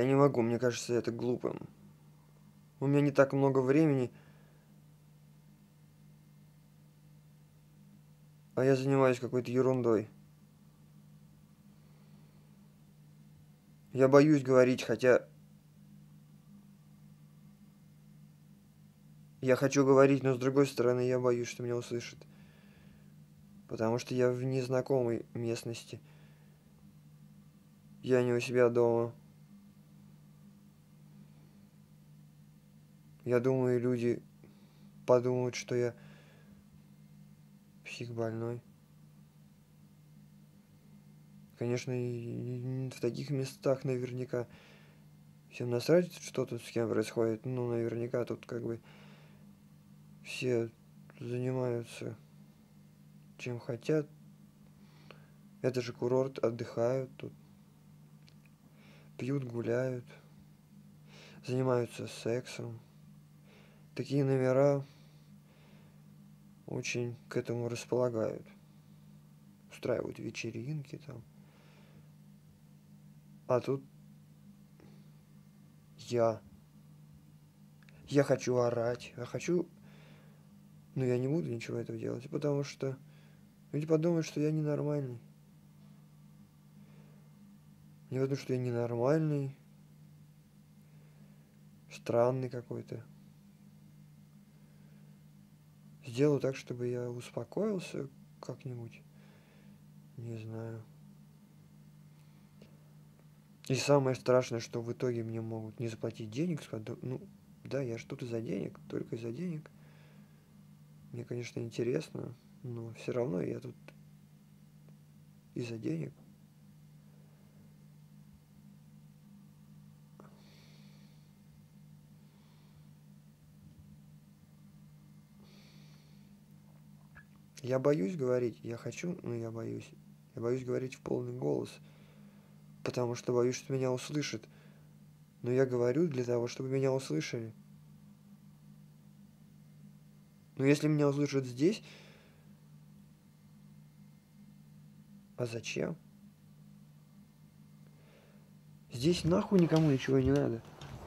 Я не могу, мне кажется это глупым. У меня не так много времени, а я занимаюсь какой-то ерундой. Я боюсь говорить, хотя я хочу говорить, но с другой стороны я боюсь, что меня услышат. Потому что я в незнакомой местности. Я не у себя дома. Я думаю, люди подумают, что я псих больной. Конечно, в таких местах наверняка всем насрать, что тут с кем происходит. Ну, наверняка тут как бы все занимаются чем хотят. Это же курорт, отдыхают тут. Пьют, гуляют. Занимаются сексом. Такие номера очень к этому располагают. Устраивают вечеринки там. А тут я. Я хочу орать, я хочу... Но я не буду ничего этого делать, потому что люди подумают, что я ненормальный. Не потому, что я ненормальный, странный какой-то. Сделаю так, чтобы я успокоился как-нибудь. Не знаю. И самое страшное, что в итоге мне могут не заплатить денег, сказать, ну, да, я что-то за денег, только из-за денег. Мне, конечно, интересно, но все равно я тут из-за денег. Я боюсь говорить, я хочу, но я боюсь. Я боюсь говорить в полный голос – потому что боюсь, что меня услышат. Но я говорю для того, чтобы меня услышали. Но если меня услышат здесь, а зачем? Здесь нахуй никому ничего не надо.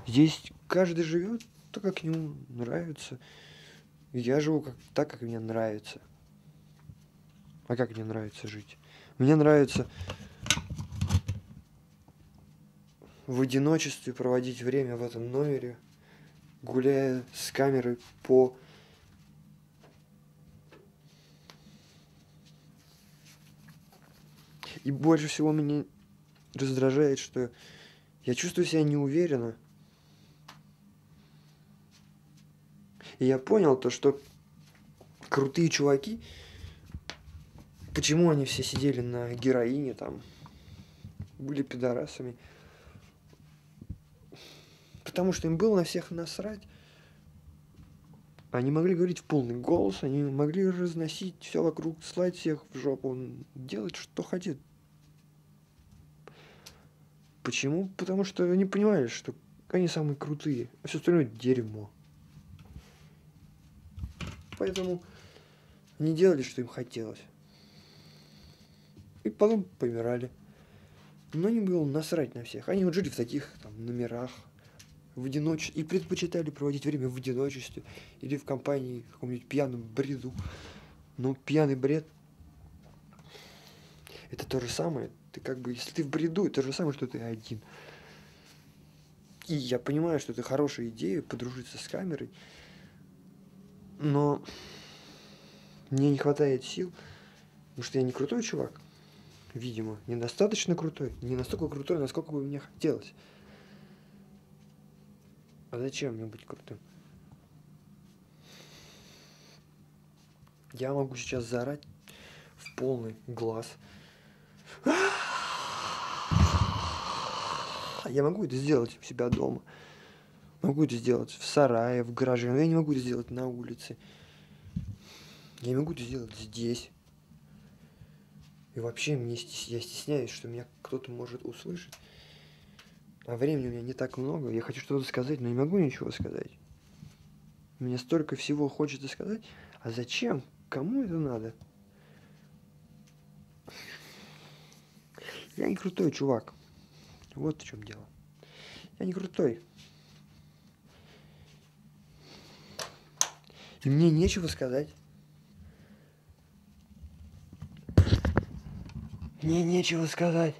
Здесь каждый живет так, как ему нравится. Я живу как, так, как мне нравится. А как мне нравится жить? Мне нравится в одиночестве проводить время в этом номере, гуляя с камерой по И больше всего меня раздражает, что я чувствую себя неуверенно. И я понял то, что крутые чуваки, почему они все сидели на героине там, были пидорасами – потому что им было на всех насрать. Они могли говорить в полный голос, они могли разносить все вокруг, слать всех в жопу, делать что хотят. Почему? Потому что они понимали, что они самые крутые, а все остальное дерьмо. Поэтому они делали, что им хотелось. И потом помирали. Но не было насрать на всех. Они вот жили в таких там номерах, в одиночестве и предпочитали проводить время в одиночестве или в компании в каком-нибудь пьяном бреду. Но пьяный бред это то же самое. Ты как бы, если ты в бреду, это то же самое, что ты один. И я понимаю, что это хорошая идея подружиться с камерой, но мне не хватает сил, потому что я не крутой чувак, видимо, недостаточно крутой, не настолько крутой, насколько бы мне хотелось. А зачем мне быть крутым? Я могу сейчас заорать в полный глаз. Я могу это сделать у себя дома. Могу это сделать в сарае, в гараже, но я не могу это сделать на улице. Я не могу это сделать здесь. И вообще мне стес... я стесняюсь, что меня кто-то может услышать. А времени у меня не так много. Я хочу что-то сказать, но не могу ничего сказать. Мне столько всего хочется сказать. А зачем? Кому это надо? Я не крутой чувак. Вот в чем дело. Я не крутой. И мне нечего сказать. Мне нечего сказать.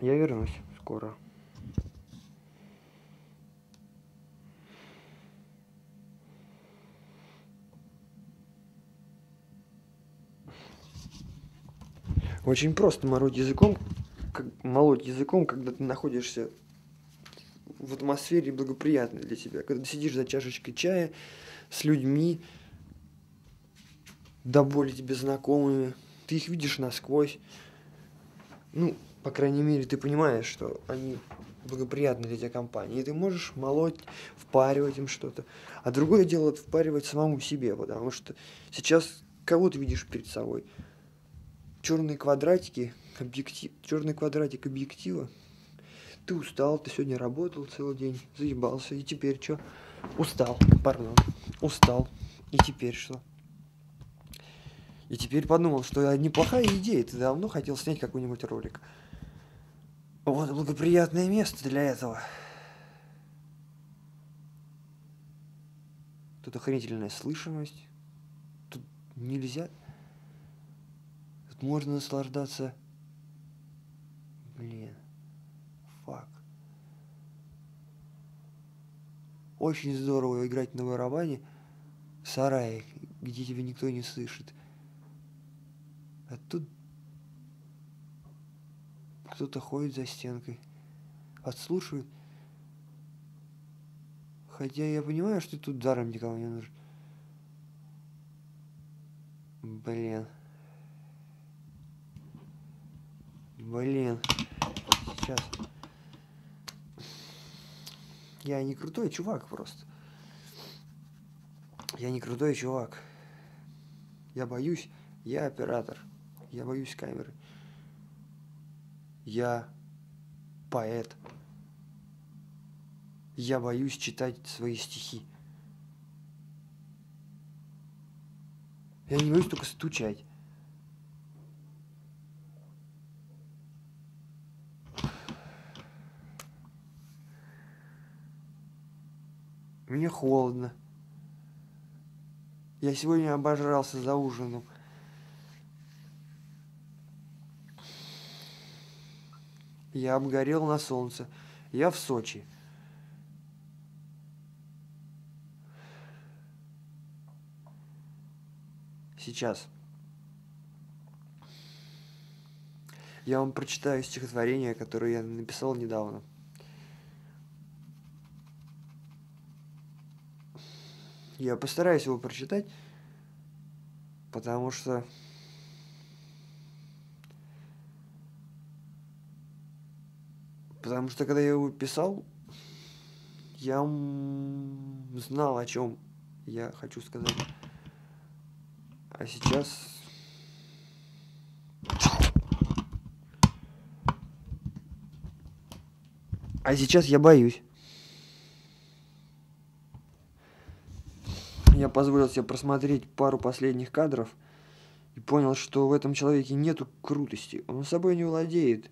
Я вернусь скоро. Очень просто молоть языком, как, молоть языком, когда ты находишься в атмосфере благоприятной для тебя. Когда ты сидишь за чашечкой чая с людьми, до боли тебе знакомыми, ты их видишь насквозь. Ну, по крайней мере, ты понимаешь, что они благоприятны для тебя компании. И ты можешь молоть, впаривать им что-то. А другое дело это впаривать самому себе, потому что сейчас кого ты видишь перед собой? черные квадратики, объектив, черный квадратик объектива. Ты устал, ты сегодня работал целый день, заебался, и теперь что? Устал, пардон, устал, и теперь что? И теперь подумал, что неплохая идея, ты давно хотел снять какой-нибудь ролик. Вот благоприятное место для этого. Тут охренительная слышимость. Тут нельзя можно наслаждаться... Блин. Фак. Очень здорово играть на барабане в сарае, где тебя никто не слышит. А тут кто-то ходит за стенкой, отслушивает. Хотя я понимаю, что тут даром никого не нужен. Блин. Блин. Сейчас. Я не крутой чувак просто. Я не крутой чувак. Я боюсь. Я оператор. Я боюсь камеры. Я поэт. Я боюсь читать свои стихи. Я не боюсь только стучать. Мне холодно. Я сегодня обожрался за ужином. Я обгорел на солнце. Я в Сочи. Сейчас. Я вам прочитаю стихотворение, которое я написал недавно. Я постараюсь его прочитать, потому что Потому что когда я его писал, я знал, о чем я хочу сказать. А сейчас... А сейчас я боюсь. я позволил себе просмотреть пару последних кадров и понял, что в этом человеке нету крутости. Он собой не владеет.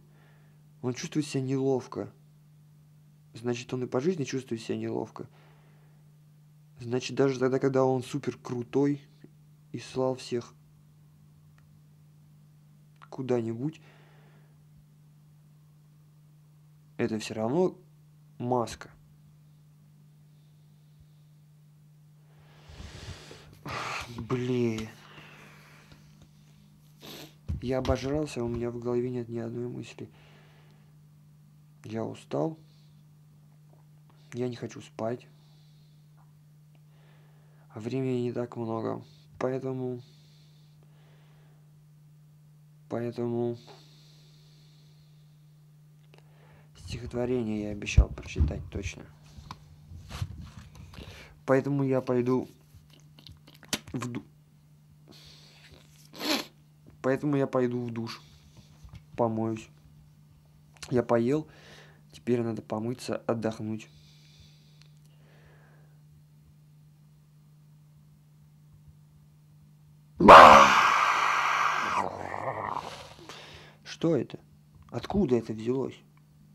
Он чувствует себя неловко. Значит, он и по жизни чувствует себя неловко. Значит, даже тогда, когда он супер крутой и слал всех куда-нибудь, это все равно маска. Блин. Я обожрался, у меня в голове нет ни одной мысли. Я устал. Я не хочу спать. А времени не так много. Поэтому... Поэтому... Стихотворение я обещал прочитать точно. Поэтому я пойду в ду... Поэтому я пойду в душ, помоюсь. Я поел, теперь надо помыться, отдохнуть. Что это? Откуда это взялось?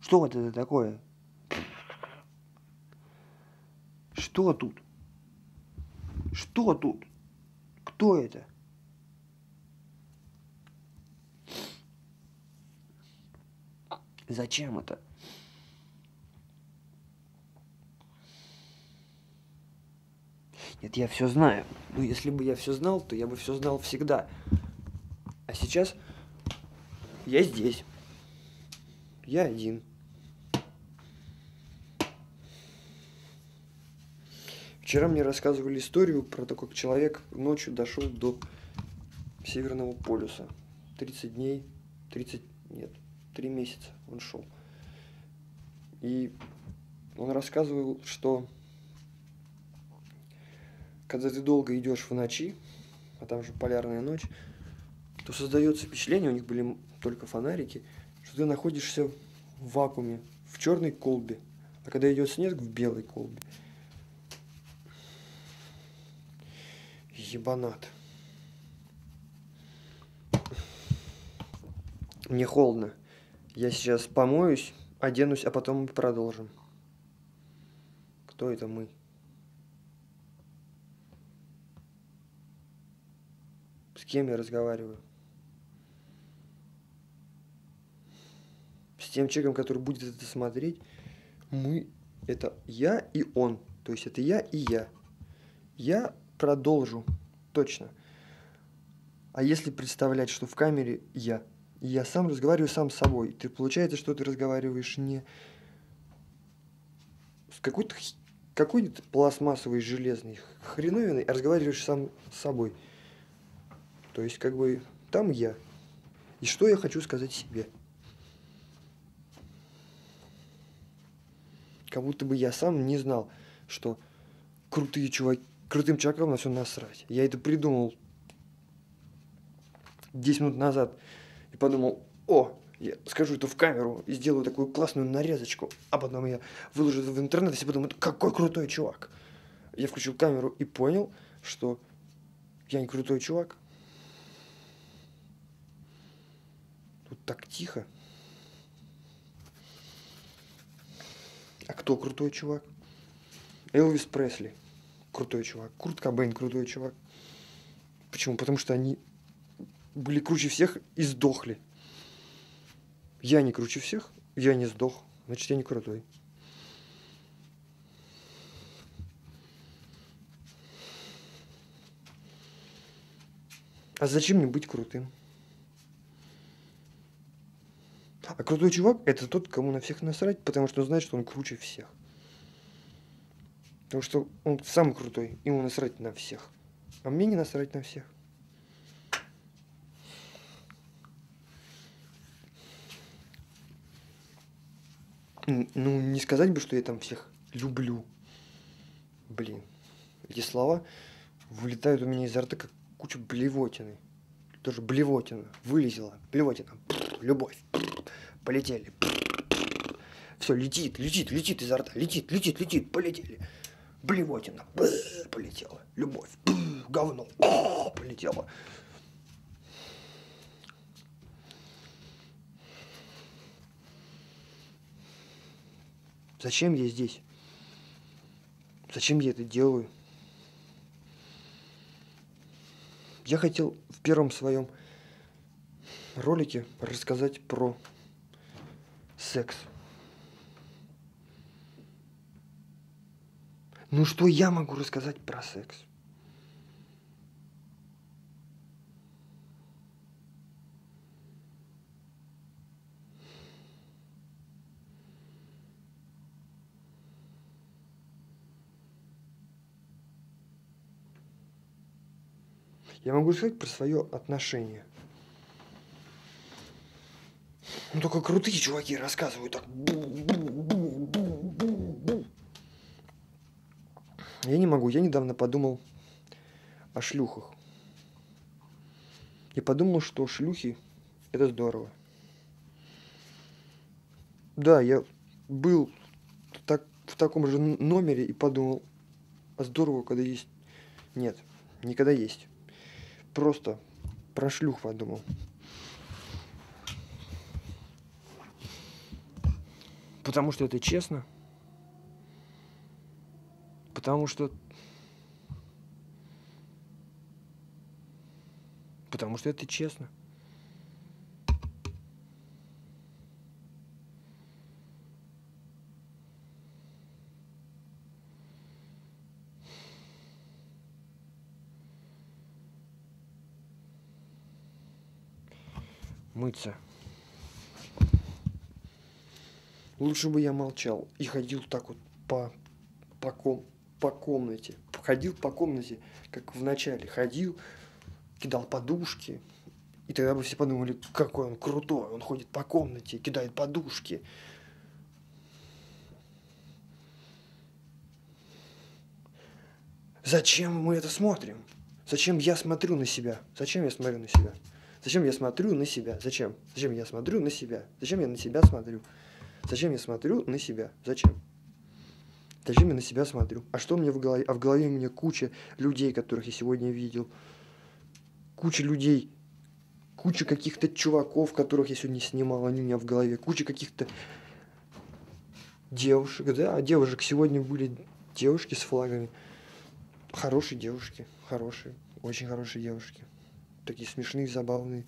Что вот это такое? Что тут? Что тут? Кто это? Зачем это? Нет, я все знаю. Ну, если бы я все знал, то я бы все знал всегда. А сейчас я здесь. Я один. Вчера мне рассказывали историю про то, как человек ночью дошел до Северного полюса. 30 дней, 30, нет, 3 месяца он шел. И он рассказывал, что когда ты долго идешь в ночи, а там же полярная ночь, то создается впечатление, у них были только фонарики, что ты находишься в вакууме, в черной колбе, а когда идет снег, в белой колбе. Ебанат. Мне холодно. Я сейчас помоюсь, оденусь, а потом продолжим. Кто это мы? С кем я разговариваю? С тем человеком, который будет это смотреть. Мы – это я и он. То есть это я и я. Я продолжу. Точно. А если представлять, что в камере я, я сам разговариваю сам с собой, ты получается, что ты разговариваешь не с какой-то какой-то пластмассовой железной хреновиной, а разговариваешь сам с собой. То есть, как бы, там я. И что я хочу сказать себе? Как будто бы я сам не знал, что крутые чуваки, крутым чувакам на все насрать. Я это придумал 10 минут назад и подумал, о, я скажу это в камеру и сделаю такую классную нарезочку, а потом я выложу это в интернет, и все подумают, какой крутой чувак. Я включил камеру и понял, что я не крутой чувак. Тут так тихо. А кто крутой чувак? Элвис Пресли крутой чувак. Курт Кобейн крутой чувак. Почему? Потому что они были круче всех и сдохли. Я не круче всех, я не сдох, значит, я не крутой. А зачем мне быть крутым? А крутой чувак – это тот, кому на всех насрать, потому что он знает, что он круче всех. Потому что он самый крутой, ему насрать на всех. А мне не насрать на всех. Ну, не сказать бы, что я там всех люблю. Блин. Эти слова вылетают у меня изо рта, как куча блевотины. Тоже блевотина. Вылезла. Блевотина. Любовь. Полетели. Все, летит, летит, летит изо рта. Летит, летит, летит. Полетели блевотина, полетела, любовь, говно, полетела. Зачем я здесь? Зачем я это делаю? Я хотел в первом своем ролике рассказать про секс. Ну что я могу рассказать про секс? Я могу сказать про свое отношение. Ну только крутые чуваки рассказывают так. Бу -бу Я не могу. Я недавно подумал о шлюхах. и подумал, что шлюхи – это здорово. Да, я был так, в таком же номере и подумал, а здорово, когда есть... Нет, никогда есть. Просто про шлюх подумал. Потому что это честно – Потому что... Потому что это честно. Мыться. Лучше бы я молчал и ходил так вот по, по, ком, по комнате. Ходил по комнате, как в начале. Ходил, кидал подушки. И тогда бы все подумали, какой он крутой. Он ходит по комнате, кидает подушки. Зачем мы это смотрим? Зачем я смотрю на себя? Зачем я смотрю на себя? Зачем я смотрю на себя? Зачем? Зачем я смотрю на себя? Зачем я на себя смотрю? Зачем я смотрю на себя? Зачем? Я на себя смотрю? А что у меня в голове? А в голове у меня куча людей, которых я сегодня видел. Куча людей, куча каких-то чуваков, которых я сегодня снимал, они у меня в голове. Куча каких-то девушек, да, девушек. Сегодня были девушки с флагами. Хорошие девушки, хорошие, очень хорошие девушки. Такие смешные, забавные,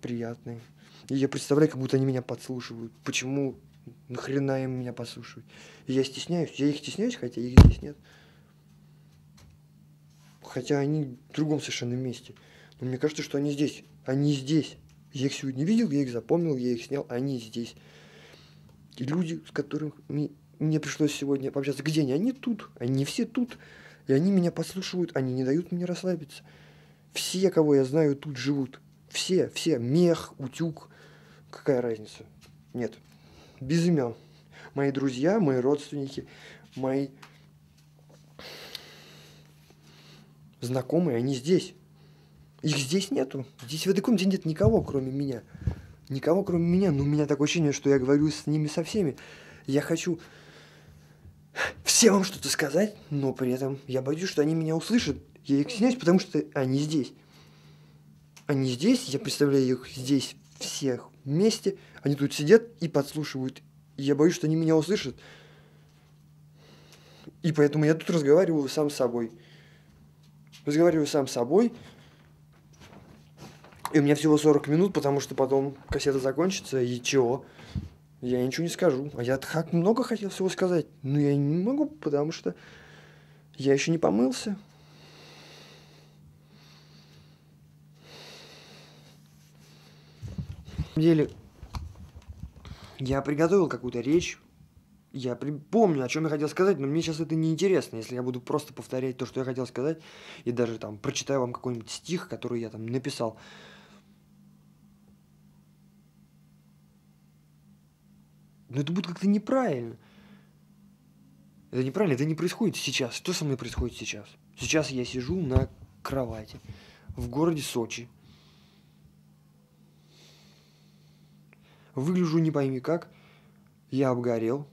приятные. И я представляю, как будто они меня подслушивают. Почему Нахрена им меня послушают? я стесняюсь, я их стесняюсь, хотя их здесь нет. Хотя они в другом совершенно месте. Но мне кажется, что они здесь. Они здесь. Я их сегодня видел, я их запомнил, я их снял, они здесь. И люди, с которыми мне пришлось сегодня пообщаться, где они? Они тут, они все тут. И они меня послушивают, они не дают мне расслабиться. Все, кого я знаю, тут живут. Все, все. Мех, утюг. Какая разница? Нет, без имен. Мои друзья, мои родственники, мои знакомые, они здесь. Их здесь нету. Здесь в этой комнате нет никого, кроме меня. Никого, кроме меня. Но у меня такое ощущение, что я говорю с ними со всеми. Я хочу всем вам что-то сказать, но при этом я боюсь, что они меня услышат. Я их стесняюсь, потому что они здесь. Они здесь, я представляю их здесь всех вместе, они тут сидят и подслушивают. Я боюсь, что они меня услышат. И поэтому я тут разговариваю сам с собой. Разговариваю сам с собой. И у меня всего 40 минут, потому что потом кассета закончится, и чего? Я ничего не скажу. А я так много хотел всего сказать, но я не могу, потому что я еще не помылся. Деле, я приготовил какую-то речь, я помню, о чем я хотел сказать, но мне сейчас это не интересно, если я буду просто повторять то, что я хотел сказать, и даже там прочитаю вам какой-нибудь стих, который я там написал. Но это будет как-то неправильно. Это неправильно, это не происходит сейчас. Что со мной происходит сейчас? Сейчас я сижу на кровати в городе Сочи, Выгляжу не пойми как. Я обгорел.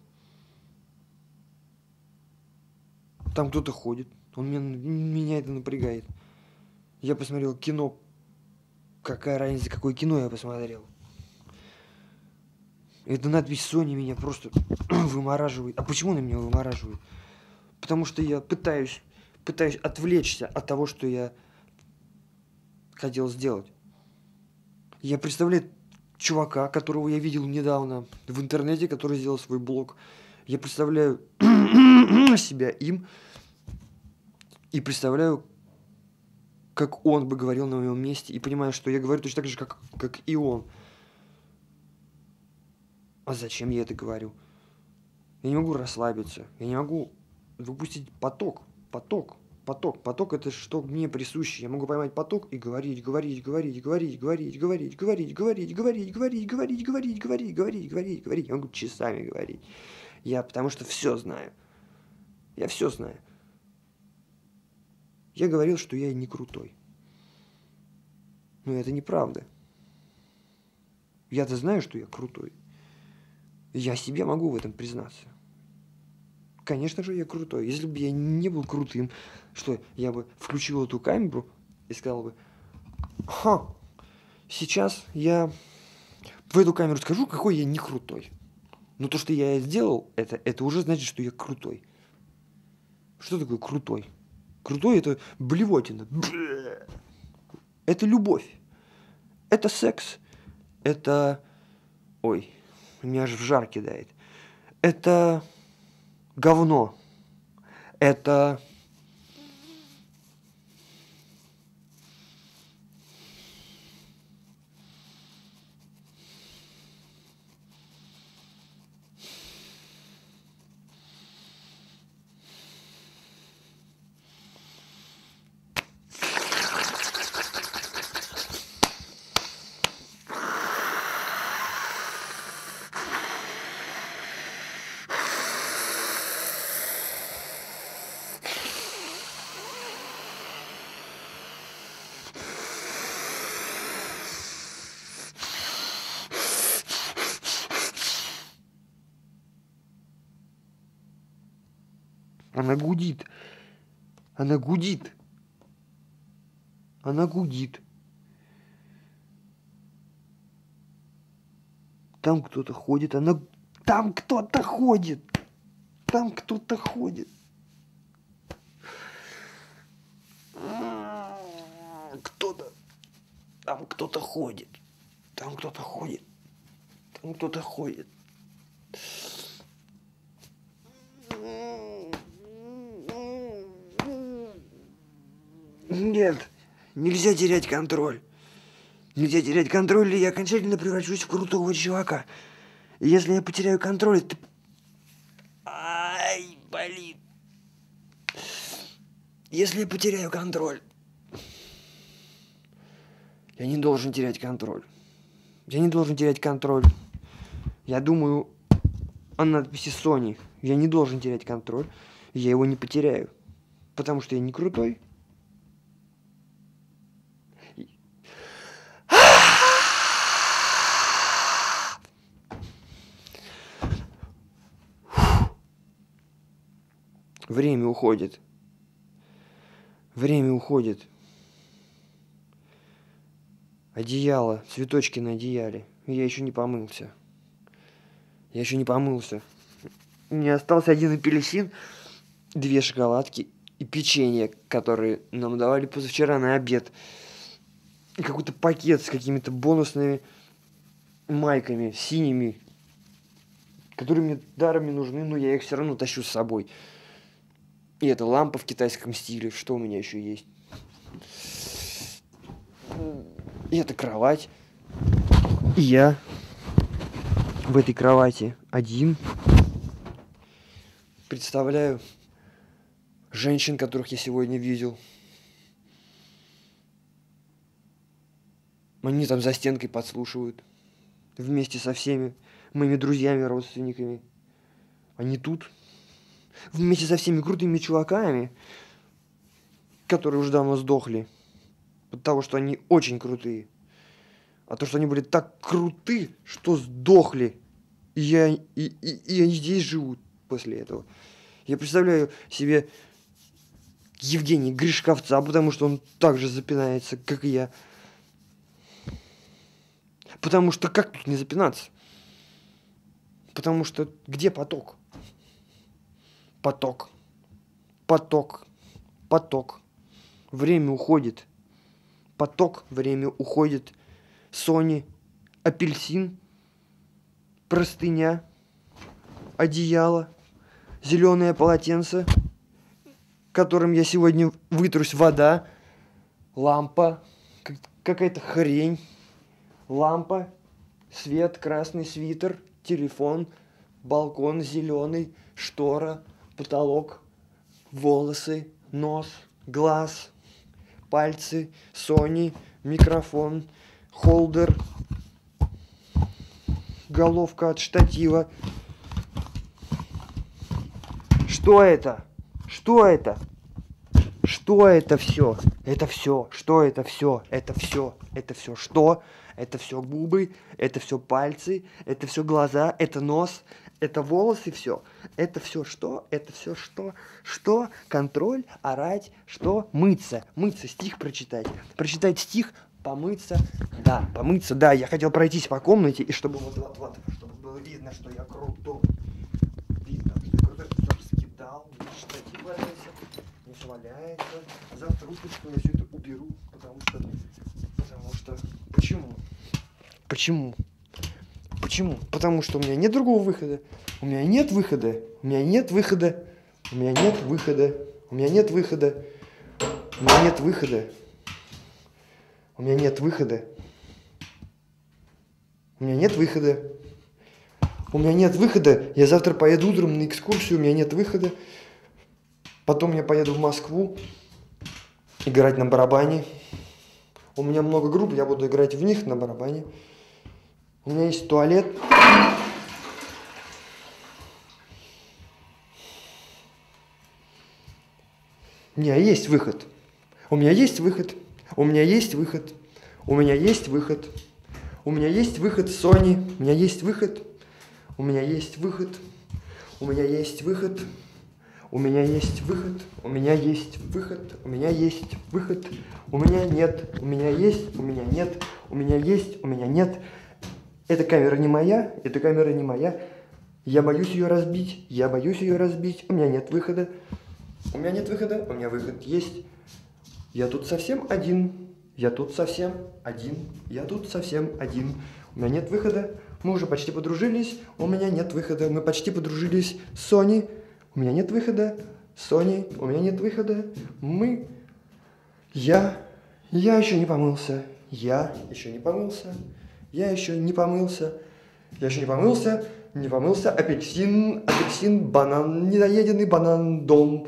Там кто-то ходит. Он меня, меня это напрягает. Я посмотрел кино. Какая разница, какое кино я посмотрел. Эта надпись Sony меня просто вымораживает. А почему она меня вымораживает? Потому что я пытаюсь, пытаюсь отвлечься от того, что я хотел сделать. Я представляю чувака, которого я видел недавно в интернете, который сделал свой блог. Я представляю себя им и представляю, как он бы говорил на моем месте, и понимаю, что я говорю точно так же, как, как и он. А зачем я это говорю? Я не могу расслабиться, я не могу выпустить поток, поток, поток. Поток это что мне присуще. Я могу поймать поток и говорить, говорить, говорить, говорить, говорить, говорить, говорить, говорить, говорить, говорить, говорить, говорить, говорить, говорить, говорить, говорить. Я могу часами говорить. Я потому что все знаю. Я все знаю. Я говорил, что я не крутой. Но это неправда. Я-то знаю, что я крутой. Я себе могу в этом признаться. Конечно же, я крутой. Если бы я не был крутым, что я бы включил эту камеру и сказал бы, ха, сейчас я в эту камеру скажу, какой я не крутой. Но то, что я сделал, это, это уже значит, что я крутой. Что такое крутой? Крутой это блевотина. Это любовь. Это секс. Это... Ой, меня аж в жар кидает. Это говно. Это Она гудит. Она гудит. Она гудит. Там кто-то ходит, она... Там кто-то ходит. Там кто-то ходит. Кто-то... Там кто-то ходит. Там кто-то ходит. Там кто-то ходит. Нет, нельзя терять контроль. Нельзя терять контроль, или я окончательно превращусь в крутого чувака. Если я потеряю контроль, это... Ай, болит. Если я потеряю контроль, я не должен терять контроль. Я не должен терять контроль. Я думаю о надписи Sony. Я не должен терять контроль. Я его не потеряю. Потому что я не крутой. Время уходит. Время уходит. Одеяло, цветочки на одеяле. Я еще не помылся. Я еще не помылся. Меня остался один апельсин, две шоколадки и печенье, которые нам давали позавчера на обед. И какой-то пакет с какими-то бонусными майками синими, которые мне дарами нужны, но я их все равно тащу с собой. И это лампа в китайском стиле. Что у меня еще есть? И это кровать. И я в этой кровати один. Представляю женщин, которых я сегодня видел. Они там за стенкой подслушивают. Вместе со всеми моими друзьями, родственниками. Они тут вместе со всеми крутыми чуваками, которые уже давно сдохли, от того, что они очень крутые. А то, что они были так круты, что сдохли. И, я, и, и, и они здесь живут после этого. Я представляю себе Евгения Гришковца, потому что он так же запинается, как и я. Потому что как тут не запинаться? Потому что где поток? Поток, поток, поток. Время уходит. Поток, время уходит. Сони, апельсин, простыня, одеяло, зеленое полотенце, которым я сегодня вытрусь. Вода, лампа, какая-то хрень, лампа, свет, красный свитер, телефон, балкон зеленый, штора, потолок, волосы, нос, глаз, пальцы, Sony, микрофон, холдер, головка от штатива. Что это? Что это? Что это все? Это все. Что это все? Это все. Это все что? Это все губы, это все пальцы, это все глаза, это нос, это волосы, все. Это все что? Это все что? Что? Контроль, орать, что? Мыться. Мыться, стих прочитать. Прочитать стих, помыться. Да, помыться, да. Я хотел пройтись по комнате, и чтобы вот, вот, вот, чтобы было видно, что я крутой. Видно, что я крутой, все скидал, штатив валяется, не валяется. А завтра утром я все это уберу, потому что... Потому что... Почему? Почему? Почему? Потому что у меня нет другого выхода. У меня нет выхода. У меня нет выхода. У меня нет выхода. У меня нет выхода. У меня нет выхода. У меня нет выхода. У меня нет выхода. У меня нет выхода. Я завтра поеду утром на экскурсию, у меня нет выхода. Потом я поеду в Москву играть на барабане. У меня много групп, я буду играть в них на барабане. У меня есть туалет. У меня есть выход. У меня есть выход. У меня есть выход. У меня есть выход. У меня есть выход Sony. У меня есть выход. У меня есть выход. У меня есть выход. У меня есть выход. У меня есть выход. У меня есть выход. У меня нет. У меня есть. У меня нет. У меня есть. У меня нет. Эта камера не моя. Эта камера не моя. Я боюсь ее разбить. Я боюсь ее разбить. У меня нет выхода. У меня нет выхода. У меня выход есть. Я тут совсем один. Я тут совсем один. Я тут совсем один. У меня нет выхода. Мы уже почти подружились. У меня нет выхода. Мы почти подружились с Соней. У меня нет выхода. Сони, у меня нет выхода. Мы... Я... Я еще не помылся. Я еще не помылся. Я еще не помылся. Я еще не помылся. Не помылся. Апельсин, апельсин, банан, недоеденный банан, дом.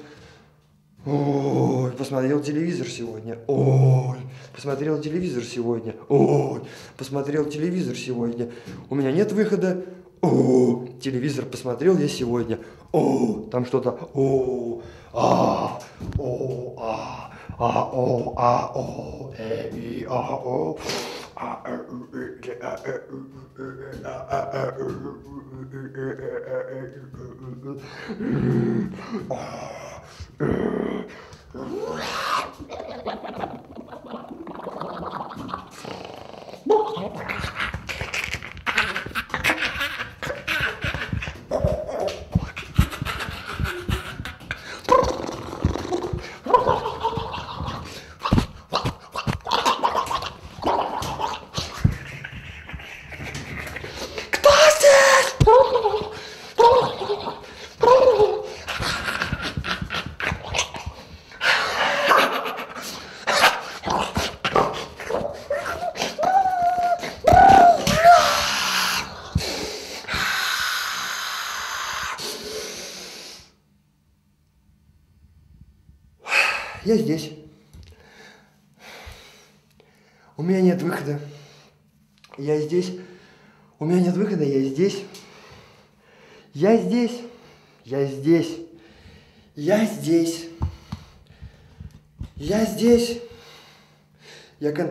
Ой, посмотрел телевизор сегодня. Ой, посмотрел телевизор сегодня. Ой, посмотрел телевизор сегодня. У меня нет выхода. О, телевизор посмотрел я сегодня. О, там что-то. О, а, о, а, а, о, а, о, э, и, а, о. Oh,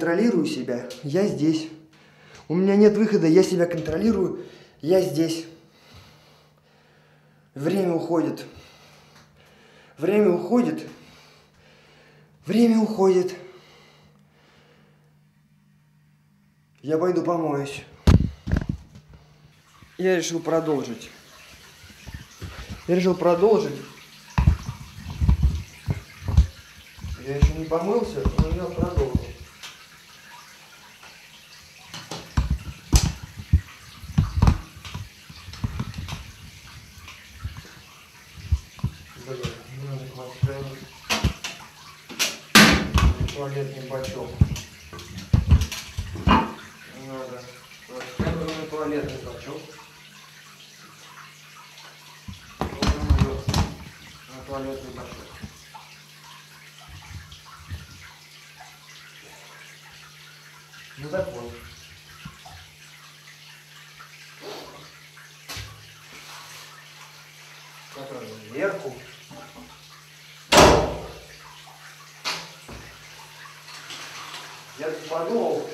контролирую себя. Я здесь. У меня нет выхода, я себя контролирую. Я здесь. Время уходит. Время уходит. Время уходит. Я пойду помоюсь. Я решил продолжить. Я решил продолжить. Я еще не помылся, но я продолжу. Блин, не надо к туалетный бачок. Надо. Вот, туалетный бачок. На туалетный бачок. Ну так вот. Который сверху. que era do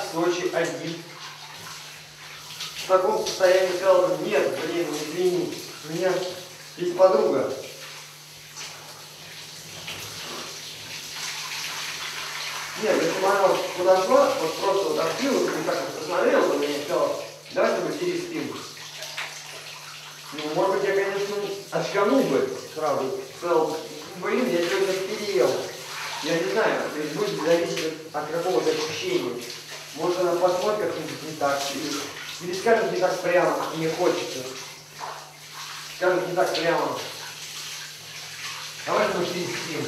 в Сочи один. В таком состоянии сказал нет, блин, ну извини, у меня есть подруга. Нет, если бы она вот подошла, вот просто вот открыла, и так вот посмотрела на меня и сказала, давай с тобой переспим. Ну, может быть, я, конечно, очканул бы сразу, сказал, блин, я сегодня переел. Я не знаю, то есть будет зависеть от какого-то ощущения. Может она посмотрит как-нибудь не так, или, скажет не так прямо, как мне хочется. Скажет не так прямо. Давай мы переспим.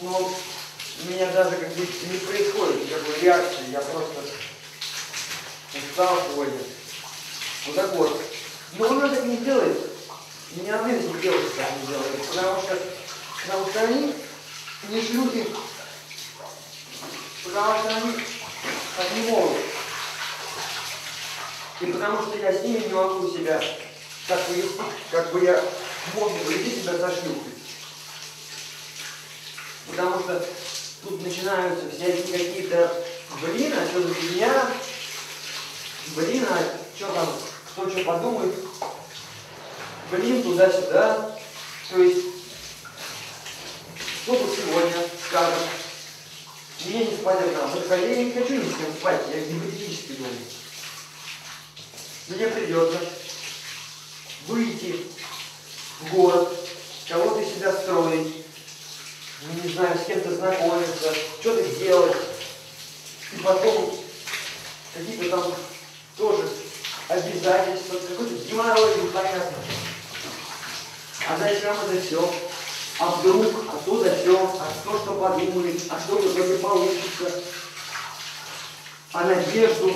Но у меня даже как бы не происходит никакой реакции, я просто устал сегодня. Вот так вот. Но она так не делает. Одна из них девушек так не делает, потому что Потому что они не шлюхи. Потому что они так не. И потому что я с ними не могу себя так повести, как бы я мог бы вести себя со шлюхой. Потому что тут начинаются всякие какие-то, блин, а что за фигня? Блин, а что там, кто что подумает? Блин, туда-сюда. То есть кто бы сегодня скажет, мне не хотя я не хочу ни с кем спать, я гипотетически думаю. Мне придется выйти в город, кого-то себя строить, ну, не знаю, с кем-то знакомиться, что-то делать, и потом какие-то там тоже обязательства, какой-то геморрой непонятно. А зачем это все? А вдруг, а то зачем, а кто что подумает, а что в итоге получится, а надежду,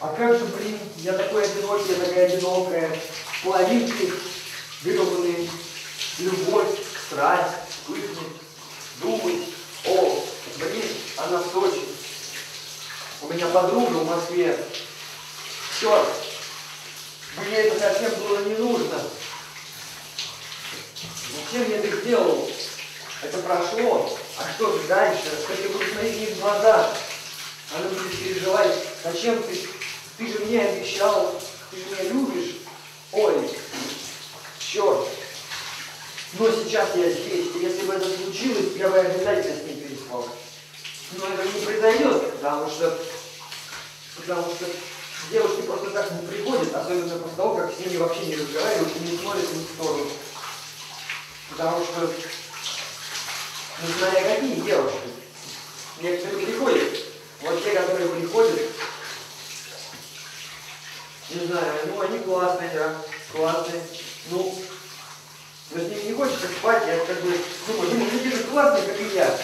а как же, блин, я такой одинокий, я такая одинокая, половинки выдуманные, любовь, страсть, пыхнет, думать, о, блин, она в Сочи, у меня подруга в Москве, черт, мне это совсем было не нужно. Зачем я это сделал? Это прошло. А что же дальше? Я буду смотреть ей в глаза? Она будет переживать. Зачем ты? Ты же мне обещал. Ты же меня любишь. Ой, черт. Но сейчас я здесь. И если бы это случилось, я бы обязательно с ней переспал. Но это не произойдет, потому что, потому что девушки просто так не приходят, особенно после того, как с ними вообще не разговаривают и не смотрят в сторону. Потому что, не знаю, какие девушки. Некоторые приходят. Вот те, которые приходят, не знаю, ну они классные, да, классные. Ну, но с ними не хочется спать, я как бы думаю, ну, такие же классные, как и я.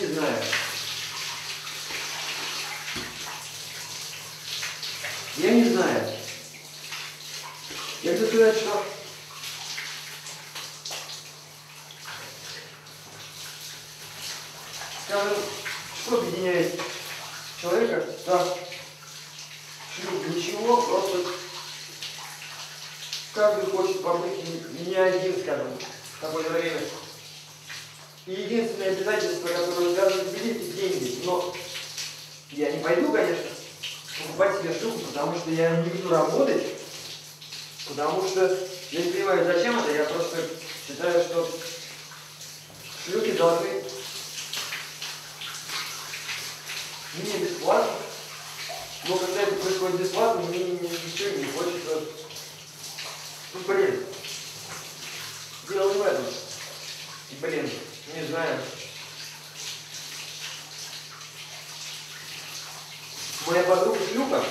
Не знаю. Я не знаю. Я хочу сказать, что скажем, что объединяет человека, да, ничего, просто побыть не, один, скажем, в какое-то время. И единственное обязательство, которое даже тебе, это деньги. Но я не пойду, конечно, покупать себе штуку, потому что я не буду работать, потому что я не понимаю, зачем это, я просто считаю, что шлюхи должны мне бесплатно, но когда это происходит бесплатно, мне ничего не хочется. Ну, блин, дело не в этом. Блин, не знаю. Моя подруга шлюха.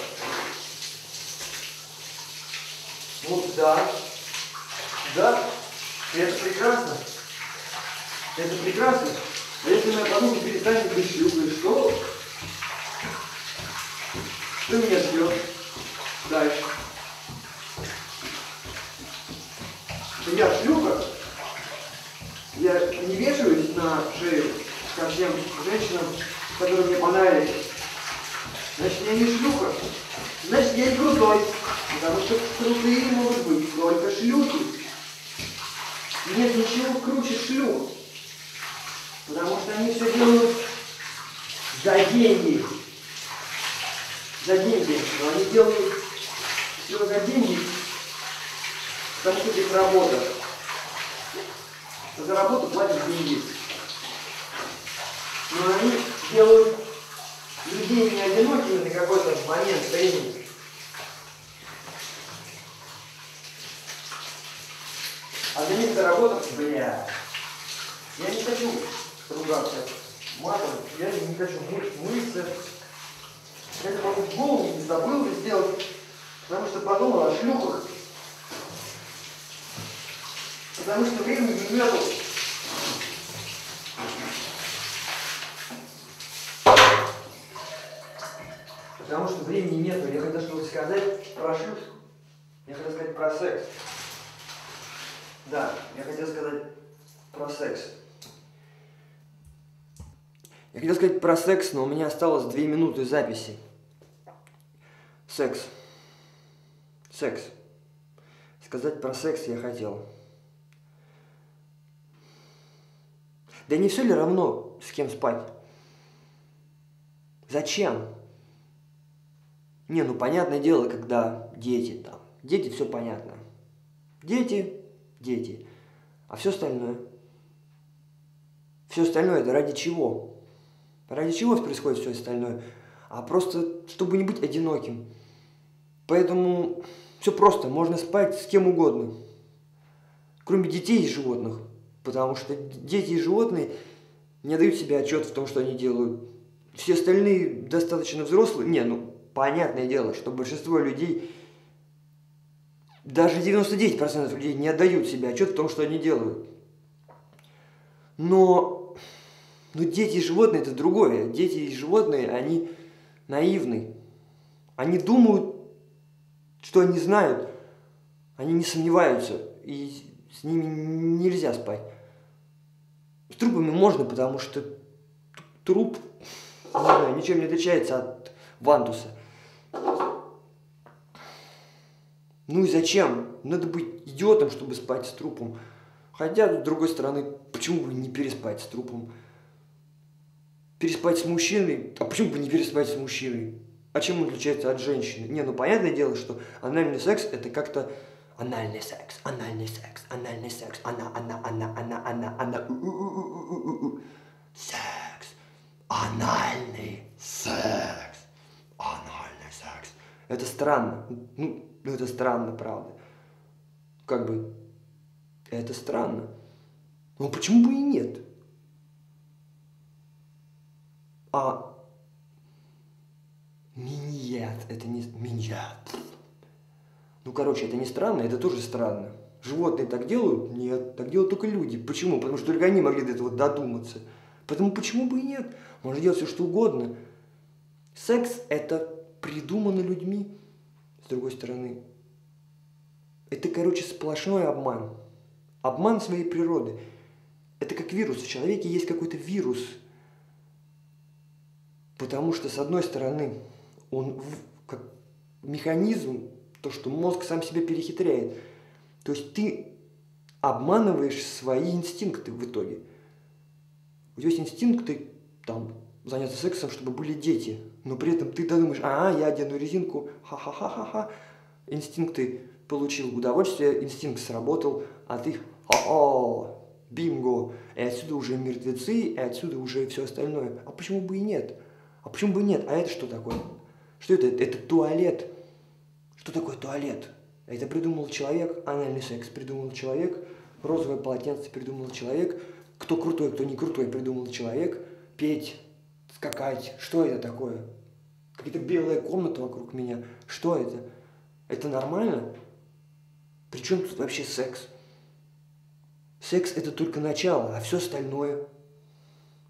Ну да. Да. И это прекрасно. Это прекрасно. А если моя подруга перестанет быть шлюхой, что? Что меня ждет? Дальше. Я шлюха. Я не вешаюсь на шею ко всем женщинам, которые мне понравились. Значит, я не шлюха. Значит, я не крутой. Потому что крутые могут быть только шлюхи. Нет ничего круче шлюх. Потому что они все делают за деньги. За деньги. Но они делают все за деньги. Потому что их работа. За работу платят деньги. Но они делают людей не одинокими на какой-то момент времени. А для них это работа, бля. Я не хочу ругаться матом, я не хочу мыть, мыться. Я это могу в голову не забыл бы сделать, потому что подумал о шлюхах. Потому что времени нету. Потому что времени нету. Я хотел что-то сказать про шлюх. Я хотел сказать про секс. Да, я хотел сказать про секс. Я хотел сказать про секс, но у меня осталось две минуты записи. Секс. Секс. Сказать про секс я хотел. Да не все ли равно, с кем спать? Зачем? Не, ну понятное дело, когда дети там. Дети, все понятно. Дети, дети. А все остальное? Все остальное это ради чего? Ради чего происходит все остальное? А просто, чтобы не быть одиноким. Поэтому все просто, можно спать с кем угодно. Кроме детей и животных. Потому что дети и животные не дают себе отчет в том, что они делают. Все остальные достаточно взрослые. Не, ну, понятное дело, что большинство людей, даже 99% людей не отдают себе отчет в том, что они делают. Но, но дети и животные это другое. Дети и животные, они наивны. Они думают, что они знают. Они не сомневаются. И с ними нельзя спать. С трупами можно, потому что труп, не знаю, ничем не отличается от вантуса. Ну и зачем? Надо быть идиотом, чтобы спать с трупом. Хотя, с другой стороны, почему бы не переспать с трупом? Переспать с мужчиной? А почему бы не переспать с мужчиной? А чем он отличается от женщины? Не, ну понятное дело, что анальный секс это как-то анальный секс, анальный секс, анальный секс, она, она, она, она, она, она, секс, анальный секс, анальный секс. Это странно. Ну, ну это странно, правда. Как бы, это странно. Но почему бы и нет? А миньят, это не миньят. Ну, короче, это не странно, это тоже странно. Животные так делают? Нет, так делают только люди. Почему? Потому что только они могли до этого додуматься. Поэтому почему бы и нет? Можно делать все, что угодно. Секс – это придумано людьми, с другой стороны. Это, короче, сплошной обман. Обман своей природы. Это как вирус. В человеке есть какой-то вирус. Потому что, с одной стороны, он как механизм то, что мозг сам себя перехитряет. То есть ты обманываешь свои инстинкты в итоге. У тебя есть инстинкты там заняться сексом, чтобы были дети, но при этом ты думаешь, а, я одену резинку, ха-ха-ха-ха-ха, инстинкты получил удовольствие, инстинкт сработал, а ты, о-о, бинго, и отсюда уже мертвецы, и отсюда уже все остальное. А почему бы и нет? А почему бы нет? А это что такое? Что это? Это туалет. Что такое туалет? Это придумал человек, анальный секс придумал человек, розовое полотенце придумал человек, кто крутой, кто не крутой придумал человек, петь, скакать, что это такое? Какие-то белые комнаты вокруг меня, что это? Это нормально? Причем тут вообще секс? Секс это только начало, а все остальное.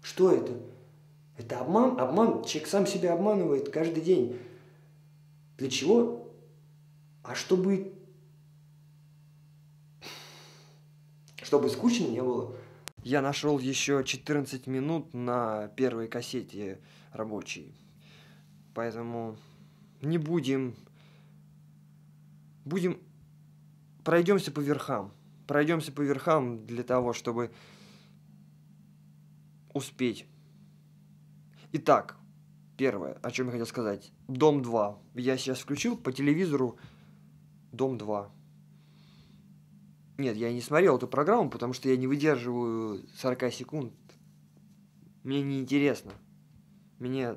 Что это? Это обман? Обман. Человек сам себя обманывает каждый день. Для чего? А чтобы... Чтобы скучно не было. Я нашел еще 14 минут на первой кассете рабочей. Поэтому не будем... Будем... Пройдемся по верхам пройдемся по верхам для того, чтобы успеть. Итак, первое, о чем я хотел сказать. Дом 2. Я сейчас включил по телевизору Дом 2. Нет, я не смотрел эту программу, потому что я не выдерживаю 40 секунд. Мне неинтересно. Мне,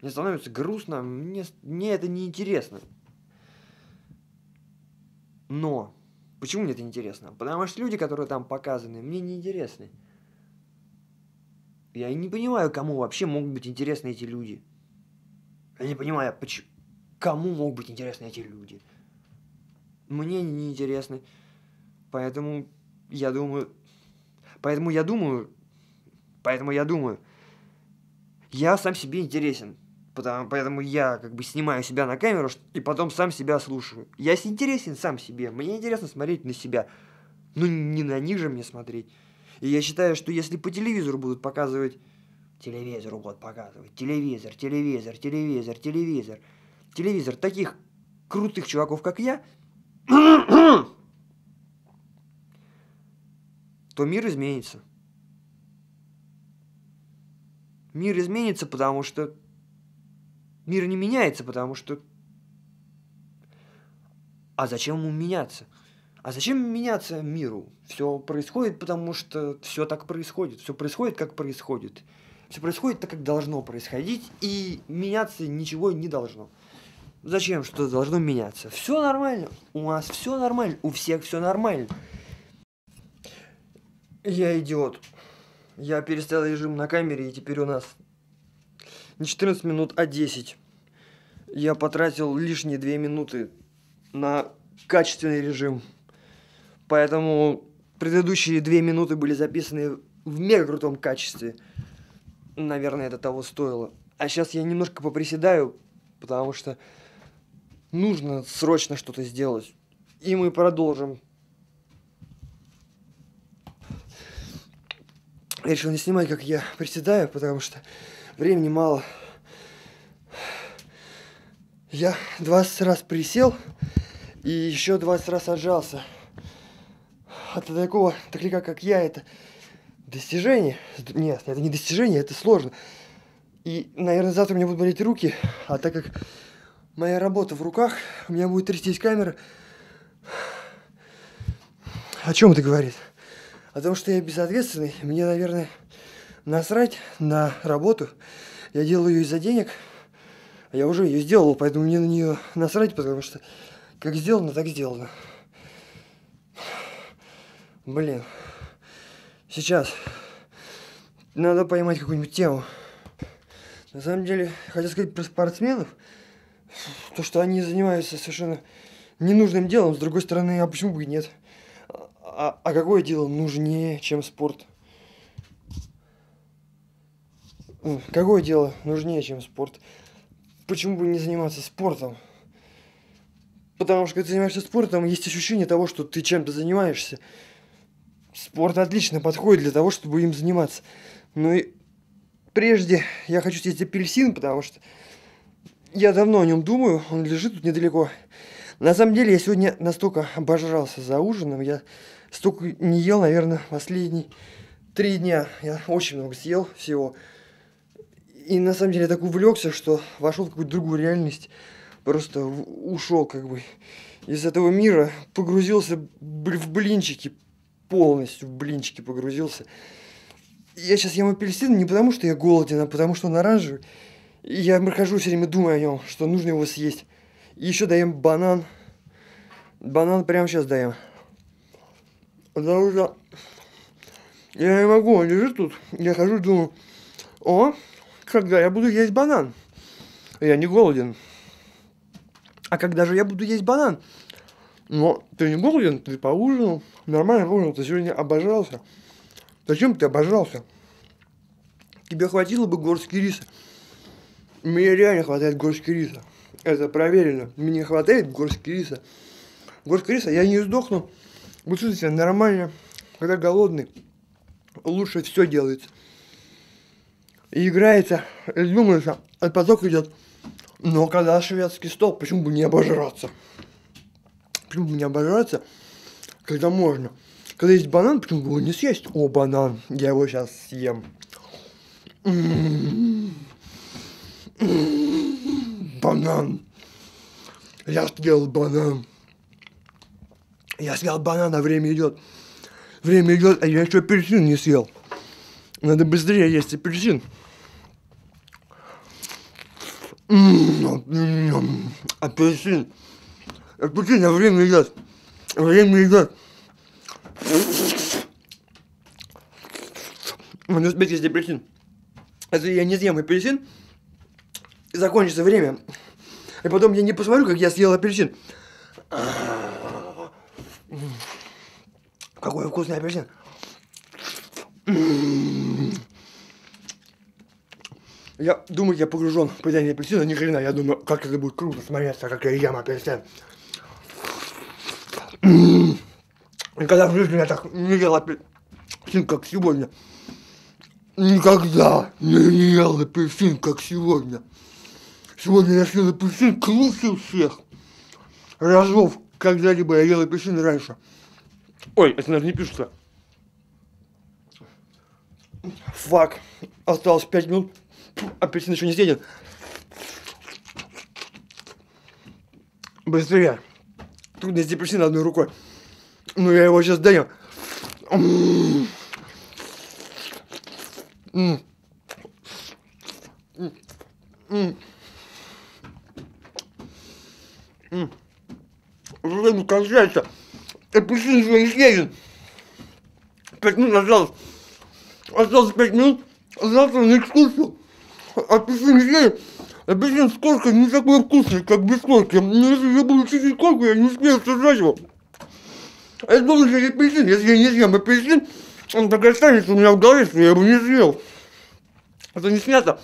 мне становится грустно, мне, мне это неинтересно. Но Почему мне это интересно? Потому что люди, которые там показаны, мне не интересны. Я не понимаю, кому вообще могут быть интересны эти люди. Я не понимаю, почему, кому могут быть интересны эти люди. Мне не интересны. Поэтому я думаю... Поэтому я думаю... Поэтому я думаю... Я сам себе интересен. Потому, поэтому я как бы снимаю себя на камеру и потом сам себя слушаю. Я интересен сам себе. Мне интересно смотреть на себя. Ну, не на них же мне смотреть. И я считаю, что если по телевизору будут показывать... Телевизору будут показывать. Телевизор, телевизор, телевизор, телевизор. Телевизор таких крутых чуваков, как я, то мир изменится. Мир изменится, потому что Мир не меняется, потому что... А зачем ему меняться? А зачем меняться миру? Все происходит, потому что все так происходит. Все происходит, как происходит. Все происходит так, как должно происходить, и меняться ничего не должно. Зачем что должно меняться? Все нормально. У нас все нормально. У всех все нормально. Я идиот. Я переставил режим на камере, и теперь у нас не 14 минут, а 10. Я потратил лишние 2 минуты на качественный режим. Поэтому предыдущие 2 минуты были записаны в мега крутом качестве. Наверное, это того стоило. А сейчас я немножко поприседаю, потому что нужно срочно что-то сделать. И мы продолжим. Я решил не снимать, как я приседаю, потому что времени мало. Я 20 раз присел и еще 20 раз отжался. От такого таклика, как я, это достижение. Нет, это не достижение, это сложно. И, наверное, завтра меня будут болеть руки, а так как моя работа в руках, у меня будет трястись камера. О чем это говорит? О том, что я безответственный. Мне, наверное, насрать на работу. Я делаю ее из-за денег. А я уже ее сделал, поэтому мне на нее насрать, потому что как сделано, так сделано. Блин. Сейчас надо поймать какую-нибудь тему. На самом деле, хотел сказать про спортсменов, то, что они занимаются совершенно ненужным делом, с другой стороны, а почему бы и нет? А, а какое дело нужнее, чем спорт? Какое дело нужнее, чем спорт? Почему бы не заниматься спортом? Потому что когда ты занимаешься спортом, есть ощущение того, что ты чем-то занимаешься. Спорт отлично подходит для того, чтобы им заниматься. Ну и прежде я хочу съесть апельсин, потому что я давно о нем думаю, он лежит тут недалеко. На самом деле, я сегодня настолько обожрался за ужином, я столько не ел, наверное, последние три дня. Я очень много съел всего. И на самом деле я так увлекся, что вошел в какую-то другую реальность. Просто ушел как бы из этого мира, погрузился в блинчики, полностью в блинчики погрузился. Я сейчас ем апельсин не потому, что я голоден, а потому, что он оранжевый. И я хожу все время думаю о нем, что нужно его съесть. И еще даем банан. Банан прямо сейчас даем. Потому что я не могу, он лежит тут. Я хожу, думаю, о, когда я буду есть банан? Я не голоден. А когда же я буду есть банан? Но ты не голоден, ты поужинал, нормально поужинал, ты сегодня обожрался. Зачем ты обожрался? Тебе хватило бы горстки риса. Мне реально хватает горстки риса. Это проверено. Мне хватает горстки риса. Горстка риса, я не сдохну. Вы чувствуете нормально. Когда голодный, лучше все делается. И играется, и думаешь, а поток идет. Но когда шведский стол, почему бы не обожраться? Почему бы не обожраться, когда можно? Когда есть банан, почему его не съесть? О, банан, я его сейчас съем. Банан. Я съел банан. Я съел банан, а время идет. Время идет, а я еще апельсин не съел. Надо быстрее есть апельсин. Апельсин. Апельсин, а время идет. Время идет. Надо успеть есть апельсин. Если я не съем апельсин, закончится время. И потом я не посмотрю, как я съел апельсин. Какой вкусный апельсин. Я думаю, я погружен в поедание апельсина, ни хрена. Я думаю, как это будет круто смотреться, как я ем апельсин. Никогда в жизни я так не ел апельсин, как сегодня. Никогда не ел апельсин, как сегодня. Сегодня я съел апельсин круче всех разов, когда-либо я ел апельсин раньше. Ой, это, наверное, не пишется. Фак. Осталось 5 минут. Апельсин еще не съеден. Быстрее. Трудно есть апельсин одной рукой. Ну, я его сейчас даю. М -м -м Время кончается. Апельсин еще не съеден. Пять минут осталось. Осталось пять минут. Завтра на экскурсию. Апельсин съеден. Апельсин с коркой не такой вкусный, как без корки. Но если я буду чистить корку, я не успею сажать его. Я должен съесть апельсин. Если я не съем апельсин, он так и останется у меня в голове, что я его не съел. Это не снято.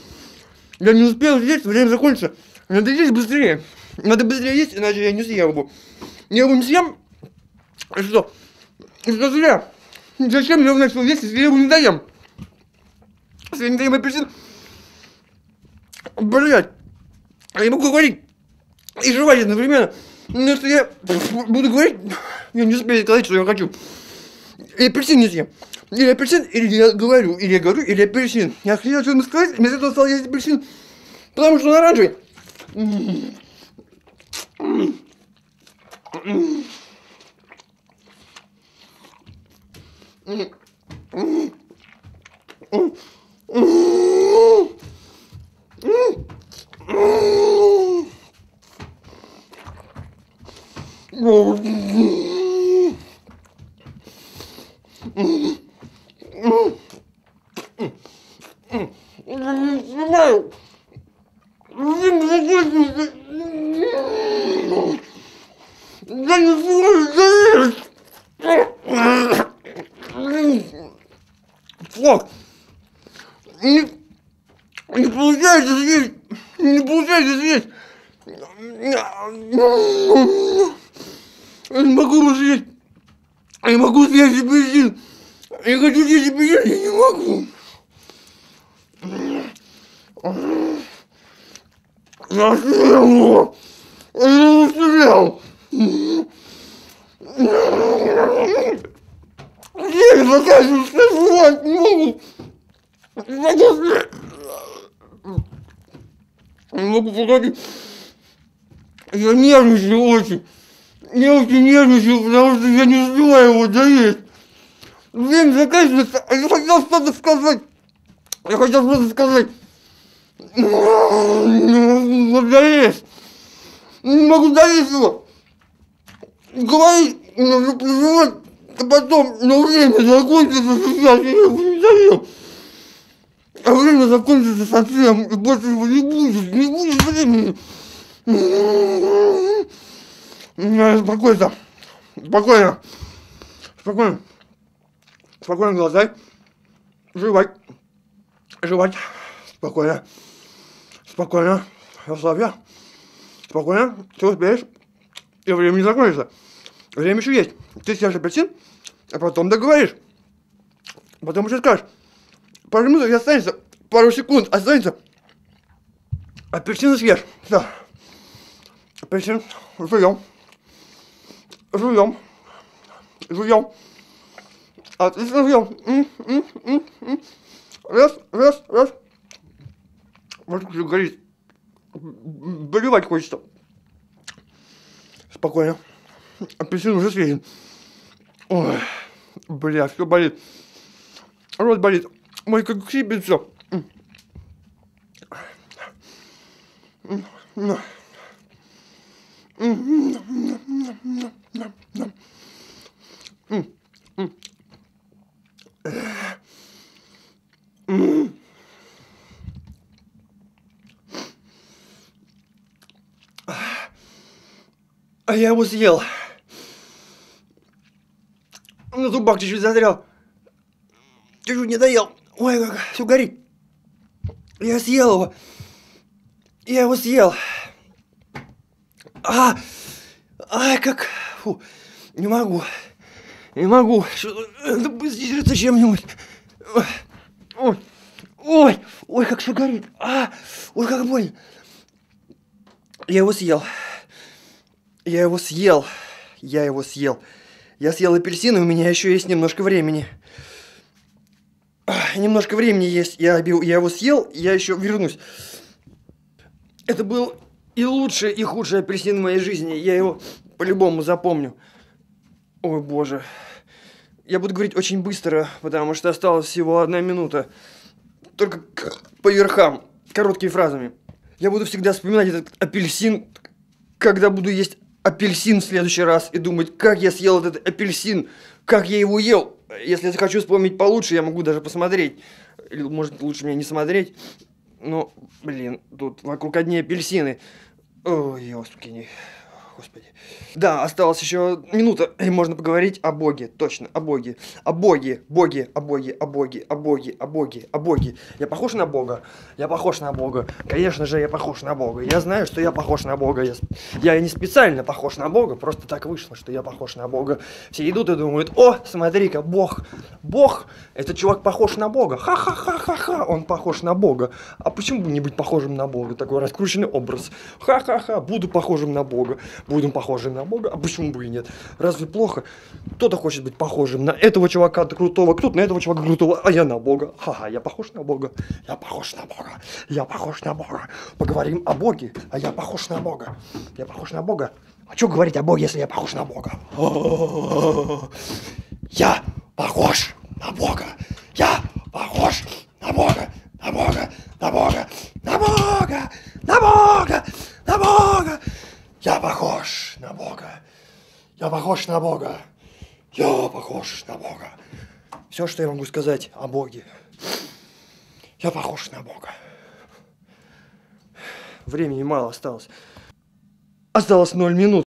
Я не успел есть, время закончится. Надо есть быстрее. Надо быстрее есть, иначе я не съем его. Я его не съем. Что? Что зря. Зачем я его начал есть, если я его не доем? Если я не доем апельсин. Блять. Я могу говорить и жевать одновременно. Но если я буду говорить, я не успею сказать, что я хочу. И апельсин не съем. Или апельсин, или я говорю, или я говорю, или апельсин. Я хотел что-нибудь сказать, вместо этого стал есть апельсин, потому что он оранжевый. Да спокойно, спокойно, спокойно глазай, жевать, жевать, спокойно, спокойно, расслабься, спокойно, ты успеешь, и время не закончится, время еще есть, ты съешь апельсин, а потом договоришь, потом еще скажешь, пару минут и останется, пару секунд останется, апельсин съешь, все, апельсин жуем, жуем, жуем, отлично жуем, раз, раз, раз, вот уже горит, болевать хочется, спокойно, апельсин уже съеден, ой, бля, все болит, рот болит, мой как сипется, М. А я его съел. На зубах чуть-чуть застрял. Чуть-чуть не доел. Ой, как все горит. Я съел его. Я его съел. А, ай, как, фу, не могу, не могу, что-то быстрее чем-нибудь. Ой, ой, ой, как все горит, а, ой, как больно. Я его съел, я его съел, я его съел. Я съел апельсин, и у меня еще есть немножко времени. Немножко времени есть, я, я его съел, я еще вернусь. Это был и лучший, и худший апельсин в моей жизни. Я его по-любому запомню. Ой, боже. Я буду говорить очень быстро, потому что осталась всего одна минута. Только по верхам, короткими фразами. Я буду всегда вспоминать этот апельсин, когда буду есть апельсин в следующий раз и думать, как я съел этот апельсин, как я его ел. Если я захочу вспомнить получше, я могу даже посмотреть. Или, может, лучше мне не смотреть. Но, блин, тут вокруг одни апельсины. Ой, господи, господи. Да, осталась еще минута, и можно поговорить о Боге, точно, о Боге. О Боге, Боге, о Боге, о Боге, о Боге, о Боге, о Боге. Я похож на Бога? Я похож на Бога. Конечно же, я похож на Бога. Я знаю, что я похож на Бога. Я, я не специально похож на Бога, просто так вышло, что я похож на Бога. Все идут и думают, о, смотри-ка, Бог, Бог, этот чувак похож на Бога. Ха-ха-ха-ха-ха, он похож на Бога. А почему бы не быть похожим на Бога? Такой раскрученный образ. Ха-ха-ха, буду похожим на Бога. Будем похожи на Бога. А почему бы и нет? Разве плохо? Кто-то хочет быть похожим на этого чувака крутого, кто-то на этого чувака крутого, а я на Бога. Ха-ха, я похож на Бога. Я похож на Бога. Я похож на Бога. Поговорим о Боге, а я похож на Бога. Я похож на Бога. А что говорить о Боге, если я похож на Бога? Я похож на Бога. Я похож на Бога. На Бога. На Бога. На Бога. На Бога. На Бога. Я похож на Бога. Я похож на Бога. Я похож на Бога. Все, что я могу сказать о Боге. Я похож на Бога. Времени мало осталось. Осталось ноль минут.